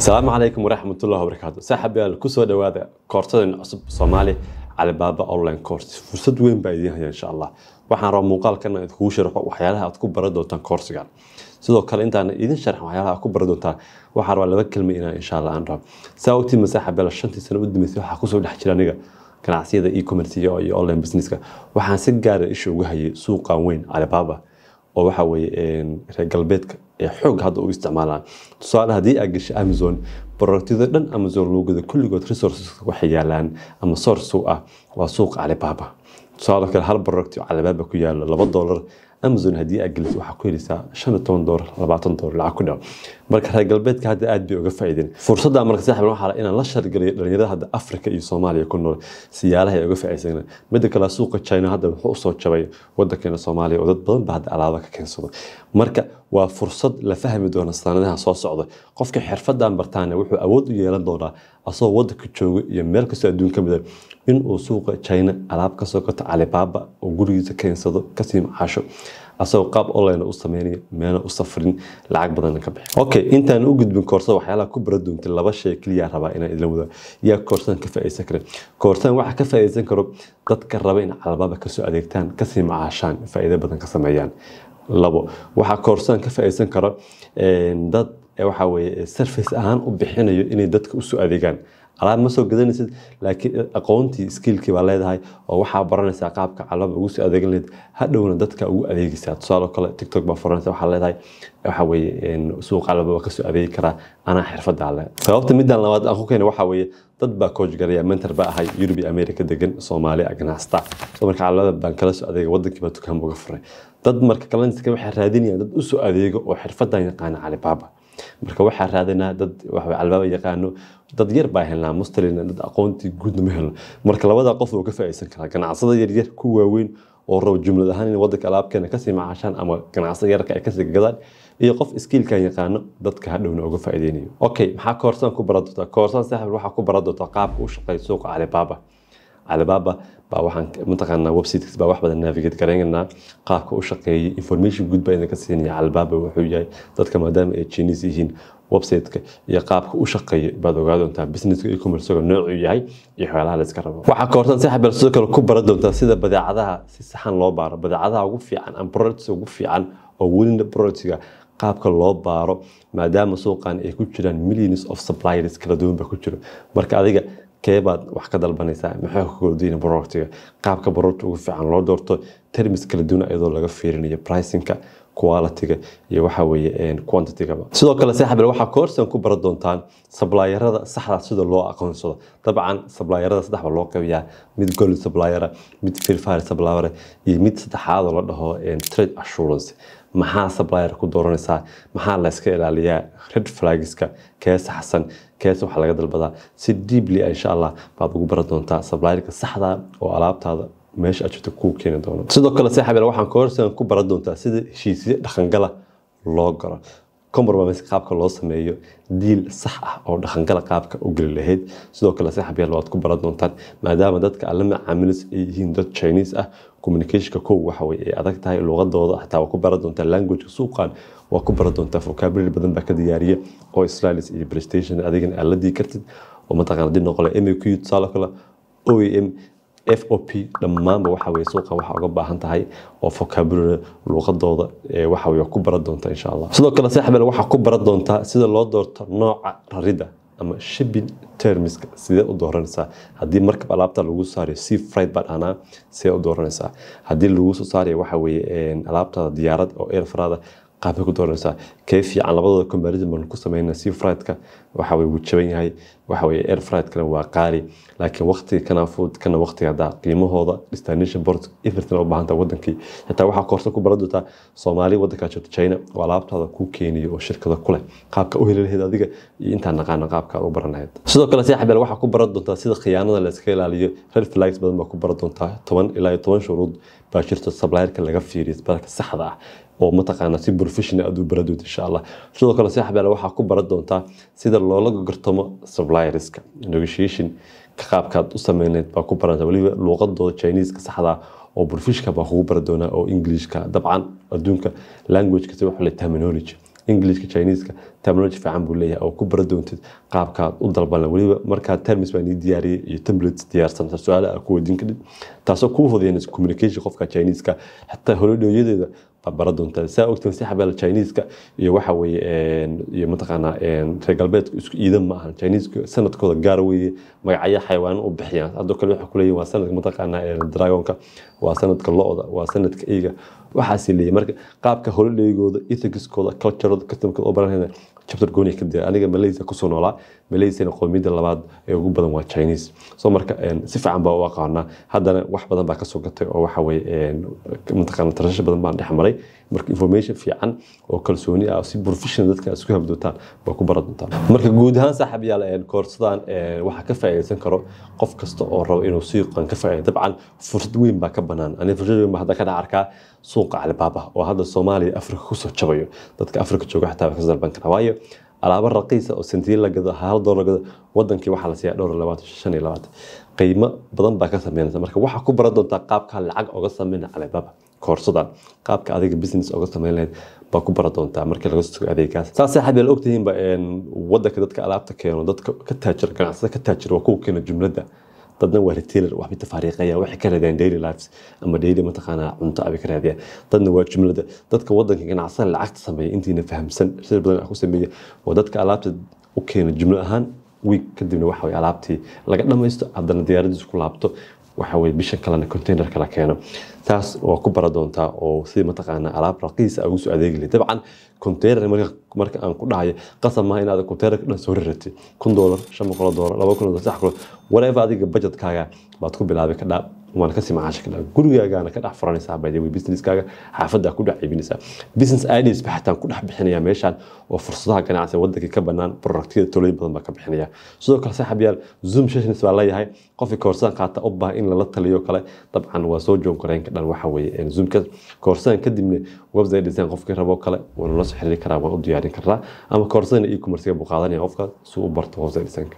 asalaamu calaykum waraxmatullahi wabarakaatu saaxiibayaal ku soo dhowaada koortadan cusub soomaali calibaaba online course. Fursad weyn baa idiin haya insha allah. Waxaan rabaa muuqaalkan inaad kugu sharxo waxyaalaha aad ku baran doontaan koorsigan sidoo kale intaan idin sharxin waxyaalaha ku baran doontaan waxaan rabaa laba kelma inaan insha allah aan rabo saa ogtiin masaaxiibayaal shantii sano u dambeysay waxaa ku soo dhex jira aniga ganacsiyada e-commerce iyo online businesska waxaan si gaara isha uga hayay suuqan weyn calibaaba oo waxa reer galbeedka ee xoog hadda u isticmaalaan. Tusaale haddii aad gashay amazon productyada dhan amazon loogada kulligood resources waxay yaalaan ama source u ah waa suuqa calibaaba tusaale kale hal product oo calibaaba ku yaalo laba dollar amazon haddii aad geliso waxaa ku helaysaa shan iyo toban doolar labaatan doolar lacag ku dhaw. Marka reer galbeedka hadda aad bay uga faa'iideen. Fursadda marka saaxiib waxaa la inaan la shargaliyo dhalinyarada hadda afrika iyo soomaaliya ku nool. Siyaalaha ay uga faa'iideysan midda kale suuqa china hadda wuxuu u soo jabay wadankeena soomaaliya oo dad badan baa hadda alaaba ka keensado. Marka waa fursad la fahmi doona sanadaha soo socda. Qofka xirfadan bartaana wuxuu awood u yeelan doonaa asagoo wadanka jooga iyo meel kastoo adduun ka mid ah inuu suuqa china alaab ka soo gato calibaaba oo gurigiisa keensado ka sii macaasho asagoo qaab online u sameynaya meelna u safrin lacag badanna ka bixi. Okay intaan u gudbin koorsada waxyaalaha ku bara doontay laba shay keliya rabaa inaan idila wada. Yaa koorsadan ka faa'iideysan kara. Koorsadan waxaa ka faa'iideysan karo dadka raba in calabaaba ka soo adeegtaan ka sii macaashaan faa'iido badan ka sameeyaan. Labo waxaa koorsadan ka faa'iideysan karo dad waxa weeye service ahaan u bixinayo inay dadka u soo adeegaan alaab ma soo gadanaysid laakiin aqoontii skillkii baa leedahay oo waxaa baranaysaa qaabka calaba ugu soo adeegan lahayd hadhowna dadka ugu adeegaysaa. Tusaale kale tiktok baa furanaysa waxaa leedahay waxa weeye suuq calaba waa ka soo adeegi karaa. Anaa xirfadaa leh. Sababta midaan labaad aan ku keenay waxaa weeye dad baa coach garaya mentor baa ahay yurub iyo america degan soomaali ganacsata soo marka calabada baan kala soo adeegay wadankii baa dukaan uga furay. Dad marka kalantiska waxay dad u soo adeego oo xirfadan yaqaana calibaaba marka waxaa raadinaa dad waxa albaaba yaqaano dad yar baa helnaa mustalina dad aqoontii guudna ma helno. Marka labada qof oo ka faa'iideysan karaa ganacsada yaryar ku waaweyn oo rabo jumlad ahaan in wadanka alaabkeena ka sii macaashaan ama ganacsada yarka ay ka sii gadaan iyo qof skiilkan yaqaano dadka hadhowna uga faa'iideynayo. Okay maxaa koorsaan ku baran doontaa koorsaan saaxiib waxaa ku baran doontaa qaabka u shaqeeya suuqa calibaaba calibaaba baa waxaan mataqaanaa baa qaabka baa loo baaro badeecadaha maadaama suuqan ay ku jiraan millions of suppliers kala duwan ba ku jiro marka adiga keebaad wax ka dalbanaysaa maxay ku productiga qaabka producta ugu fiican loo doorto termis kala duwan iyadoo laga fiirinayo pricingka qualityga iyo waxa weeye quantitygaba sidoo kale saaxiib waxaa koorsan ku baran doontaan sablaayarada saxda sida loo aqoonsado. Dabcan sablaayarada saddex baa loo qabiyaa mid gold sablaayara mid verified sablaayara iyo mid saddexaad la dhaho trade assurance maxaa sablaayar ku dooranaysaa maxaa la iska ilaaliyaa red flagska kee saxsan kees waxaa laga dalbadaa si deeply insha allah baad ugu baran doontaa sablaayarka saxda oo alaabtaada meesha aad jirto kuu keeni doono. Sidoo kale saaxiib waxaan koorsan ku baran doontaa sida heshiisyo dhaqangala loo galo compromise qaabka loo sameeyo diil sax ah oo dhaqangala qaabka u geli lahayd. Sidoo kale saaxiib waad ku baran doontaan maadaama dadka alla macaamilis ay yihiin dad chinese ah communicationka kow waxa weye ay adag tahay luqadooda xataa waa ku baran doontaa languageka suuqan waa ku baran doontaa vocabulary badan baa ka diyaariya oo israelis iyo playstation adigana aad la dii kartid oo mataqaana dib noqole maq tusaale kale oam f o p dhammaanba waxa suuqa waxa uga baahan tahay oo vocabulary luuqadooda waxa ku baran doonta insha allah sidoo kale saaxiibel waxaa ku baran doontaa sida loo doorto nooca rarida ama shipping termiska sidee u dooranaysaa. Haddii markab alaabta lagu saarayo sea freight baa dhahnaa sidee u dooranaysaa. Haddii lagu soo saarayo waxa alaabtada diyaarad oo airfrada qaabkay ku dooranaysaa kee fiican labadooda comparison baan ku sameynaa sea freightka waxa wuu jaban yahay. Waxa air freightkana waa qaali. Laakiin waqtiga kana food kana waqtiga haddaa qiimahooda destination port everything u baahan tahay wadankii. Xitaa waxaa koorsa ku baran doontaa soomaali wadankaa joogta china oo alaabtaada kuu keeniyo oo shirkada ku leh. Qaabka u heli lahayd adiga iyo intaa naqaana qaabka u baran lahayd sidoo kale saaxiib waxaa ku baran doontaa sida khiyaanada la iska ilaaliyo. Red flags badan baa ku baran doontaa toban ilaa toban shuruud baa jirta supplierka laga fiiriyo isbeddelka saxda ah oo mataqaana si professional aad u baradood insha allah sidoo kale saaxiib waxaa ku baran doontaa sida loola gorgortamo supplierska negotiation ka qaabkaad u sameyneyd baa ku barantaa weliba luuqadooda chineeska saxda oo burfishka baa kugu bari doonaa oo englishka dabcan adduunka languagekasi waxa la terminology englishka chineska terminology fiican buu leeyahay oo ku bara doontid qaabkaad u dalban weliba. Markaa termis baa nii diyaariyey iyo templates diyaarsan. Su'aale aa ku weydiin kadib taasoo kuu fududeynaysa communication qofka chineska xataa holodhooyadeeda baa bara doontaa. Saa ogtaan si chineska iyo waxa weeye iyo mataqaanaa reer galbeedka isku iidan ma ahan. Chineska sanadkooda gaar weeye magacyo xayawaano u bixiyaan. Haddoo kale waxay kuleeyihin waa sanadka mataqaanaa dragonka waa sanadka lo-da waa sanadka eyga waxaasi leeyahy marka qaabka holodheygooda ethicskooda cultureooda customkooda oo chapter gooni ka diray aniga malaysia ku soo noolaa. Malaysiana qowmiyadda labaad ee ugu badan waa chinese. So marka si fiican baa u aqaanaa. Haddana wax badan baa ka soo gatay oo waxa mataqaana tarasho badan baan dhex maray marka information fiican oo kalsooni ah si professional dadka isku habdootaan waa ku baran doontaan marka guud ahaan saaxib yaal koorsadan waxaa ka faa'iidaysan karo qof kasta oo rabo inuu suuqan ka faa'iido. Dabcan fursad weyn baa ka banaan. Aniga fursad weyn baa hadda ka arkaa suuqa calibaaba oo hadda soomaaliya afrika ku soo jabayo. Dadka afrika jooga xataa waa ka soo dalban karaa waayo alaabo raqiisa oo sentiil la gado hal doolar gado wadankii waxaa la siiyaa dhowr labaatan shan iyo labaatan. Qiimo badan baa ka sameynaysa. Marka waxaa ku baran doontaa qaabka lacag oga sameyna calibaba koorsadan qaabka adiga business oga sameyn lahayd baa ku baran doontaa markii laga sugo adeegaas. Saasay xabiil ogtihiinba wadanka dadka alaabta keeno dadka ka taajir ganacsada ka taajir waa kuwa keena jumladda dadna waa retailer waxbay tafaariiqayaan waxay ka raadiyaan daily lives ama daily mataqaanaa cunto abay ka raadiyaan. Dadna waa jumlada dadka wadanka ganacsada lacagta sameeya intiina fahamsan sida badan ku sameeya waa dadka alaabta u keena jumlo ahaan. Week kadibna waxa alaabtii laga dhamaysto haddana diyaaradiisu ku laabto waxa weye bisha kalena container kala keeno. Taas waa ku bara doontaa oo sidii mataqaanaa alaab raqiisa ugu soo adeegi lahayd. Dabcan container marka aan ku dhahayo qasab maaha inaad container dhan soo raratid kun doolar shan boqol doolar laba kun doolar saddex kun whatever adiga budgetkaaga baad ku bilaabi kadhaa waana ka sii macaasha kadhaa gurigaagaana ka dhex furanaysaa by businesskaaga xaafaddaa ku dhex iibinaysaa business ideas ba ku dhex bixinaya meeshaan oo fursadaha ganacsi wadankii ka banaan productyada tolooyin badan baa ka bixinaya. Sidoo kale saaxiibyaal zoom sessions baa leeyahay. Qofkii koorsadan qaata u in lala taliyo kale. Dabcan waa soo joon koreenka dhan waxa weeye zoomka. Koorsadan kadibna website design qofkii rabo kale waa nala soo xiriiri karaa waan u diyaarin karaa. Ama koorsadana e-commerce buu qaadanaya qofka si u barto website designka